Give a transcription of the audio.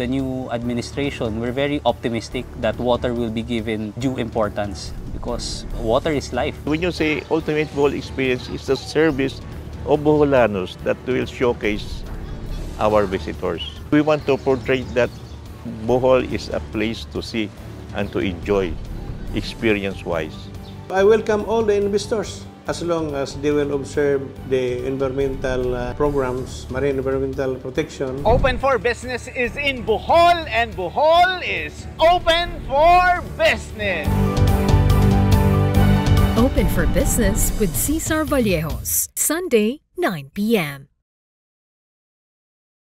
administration, we're very optimistic that water will be given due importance because water is life. When you say ultimate Bohol experience is the service of Boholanos that will showcase our visitors. We want to portray that Bohol is a place to see and to enjoy experience-wise. I welcome all the investors as long as they will observe the environmental uh, programs, marine environmental protection. Open for Business is in Bohol and Bohol is open for business. Open for Business with Cesar Vallejos, Sunday, 9 p.m.